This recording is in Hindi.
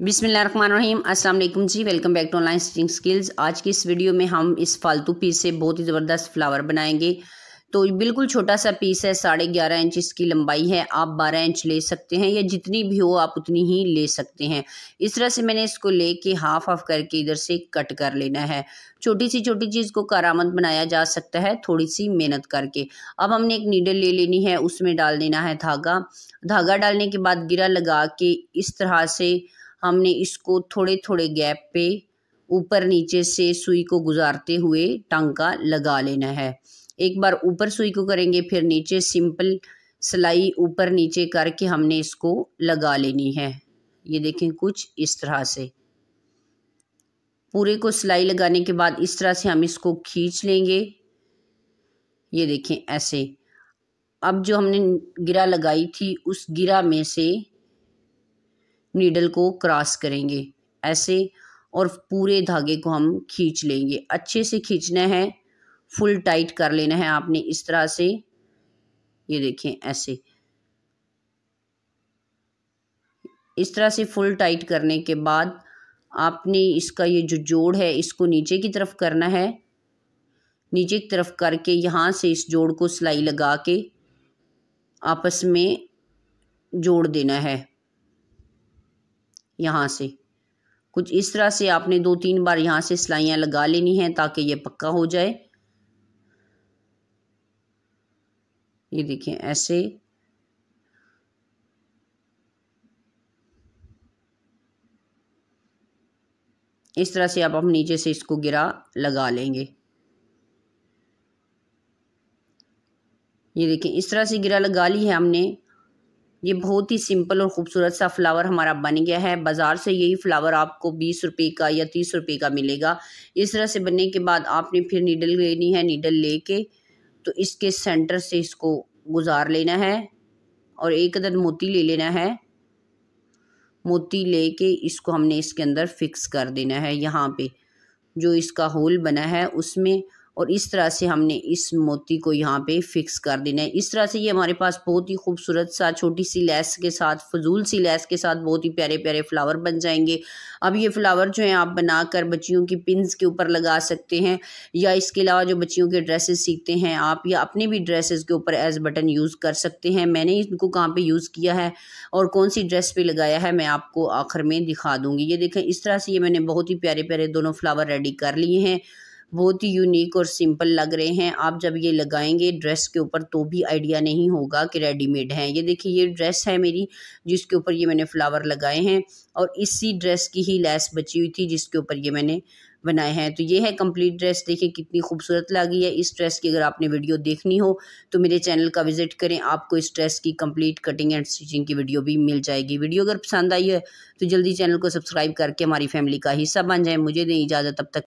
बिसमीम अस्सलाम जी, welcome back to online stitching skills. आज की इस वीडियो में हम इस फालतू पीस से बहुत ही ज़बरदस्त फ्लावर बनाएँगे। तो बिल्कुल छोटा सा पीस है, साढ़े ग्यारह इंच इसकी लंबाई है। आप बारह इंच ले सकते हैं या जितनी भी हो, आप उतनी ही ले सकते हैं। इस तरह से मैंने इसको ले लेके हाफ़ हाफ़ करके इधर से कट कर लेना है। छोटी सी छोटी चीज़ को कारामद बनाया जा सकता है थोड़ी सी मेहनत करके। अब हमने एक नीडल ले लेनी है, उसमें डाल देना है धागा। धागा डालने के बाद गिरा लगा के इस तरह से हमने इसको थोड़े थोड़े गैप पे ऊपर नीचे से सुई को गुजारते हुए टांका लगा लेना है। एक बार ऊपर सुई को करेंगे, फिर नीचे सिंपल सिलाई ऊपर नीचे करके हमने इसको लगा लेनी है। ये देखें कुछ इस तरह से। पूरे को सिलाई लगाने के बाद इस तरह से हम इसको खींच लेंगे। ये देखें ऐसे। अब जो हमने गिरा लगाई थी, उस गिरा में से नीडल को क्रॉस करेंगे, ऐसे और पूरे धागे को हम खींच लेंगे। अच्छे से खींचना है फुल टाइट कर लेना है आपने इस तरह से। ये देखें, ऐसे। इस तरह से फुल टाइट करने के बाद आपने इसका ये जो जोड़ है, इसको नीचे की तरफ़ करना है। नीचे की तरफ़ करके यहाँ से इस जोड़ को सिलाई लगा के आपस में जोड़ देना है। यहाँ से। कुछ इस तरह से आपने दो तीन बार यहाँ से सिलाइयाँ लगा लेनी हैं ताकि ये पक्का हो जाए। ये देखें ऐसे। इस तरह से आप हम नीचे से इसको गिरा लगा लेंगे। ये देखें इस तरह से गिरा लगा ली है हमने। ये बहुत ही सिंपल और ख़ूबसूरत सा फ्लावर हमारा बन गया है। बाज़ार से यही फ्लावर आपको बीस रुपये का या तीस रुपये का मिलेगा। इस तरह से बनने के बाद आपने फिर नीडल लेनी है, नीडल लेके तो इसके सेंटर से इसको गुजार लेना है और एक अदर मोती ले लेना है। मोती लेके इसको हमने इसके अंदर फिक्स कर देना है। यहाँ पे जो इसका होल बना है, उसमें और इस तरह से हमने इस मोती को यहाँ पे फिक्स कर देना है। इस तरह से ये हमारे पास बहुत ही खूबसूरत सा छोटी सी लेस के साथ फजूल सी लेस के साथ बहुत ही प्यारे प्यारे फ्लावर बन जाएँगे। अब ये फ्लावर जो है आप बनाकर बच्चियों की पिंस के ऊपर लगा सकते हैं या इसके अलावा जो बच्चियों के ड्रेसेस सीखते हैं, आप या अपने भी ड्रेसेस के ऊपर एज बटन यूज़ कर सकते हैं। मैंने इनको कहाँ पर यूज़ किया है और कौन सी ड्रेस पर लगाया है, मैं आपको आखिर में दिखा दूँगी। ये देखें, इस तरह से ये मैंने बहुत ही प्यारे प्यारे दोनों फ्लावर रेडी कर लिए हैं। बहुत ही यूनिक और सिंपल लग रहे हैं। आप जब ये लगाएँगे ड्रेस के ऊपर तो भी आइडिया नहीं होगा कि रेडीमेड हैं। ये देखिए, ये ड्रेस है मेरी, जिसके ऊपर ये मैंने फ्लावर लगाए हैं और इसी ड्रेस की ही लैस बची हुई थी जिसके ऊपर ये मैंने बनाए हैं। तो ये है कंप्लीट ड्रेस देखिए, कितनी खूबसूरत लगी है। इस ड्रेस की अगर आपने वीडियो देखनी हो तो मेरे चैनल का विज़िट करें। आपको इस ड्रेस की कंप्लीट कटिंग एंड स्टिचिंग की वीडियो भी मिल जाएगी। वीडियो अगर पसंद आई है तो जल्दी चैनल को सब्सक्राइब करके हमारी फैमिली का हिस्सा बन जाए। मुझे दें इजाज़त। तब तक